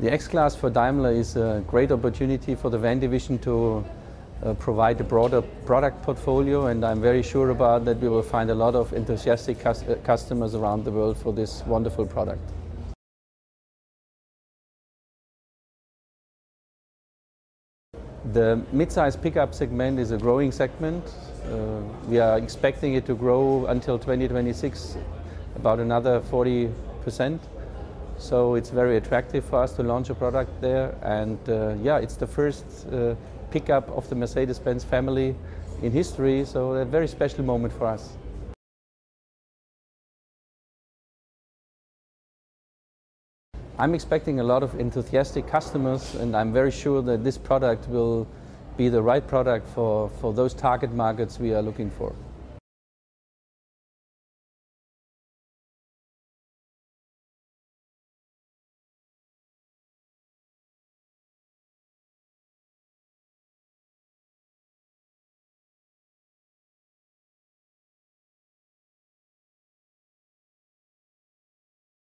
The X-Class for Daimler is a great opportunity for the van division to uh, provide a broader product portfolio and I'm very sure about that we will find a lot of enthusiastic cus uh, customers around the world for this wonderful product. The mid-size pickup segment is a growing segment. Uh, we are expecting it to grow until 2026 about another 40 percent. So it's very attractive for us to launch a product there. And uh, yeah, it's the first uh, pickup of the Mercedes-Benz family in history. So a very special moment for us. I'm expecting a lot of enthusiastic customers and I'm very sure that this product will be the right product for, for those target markets we are looking for.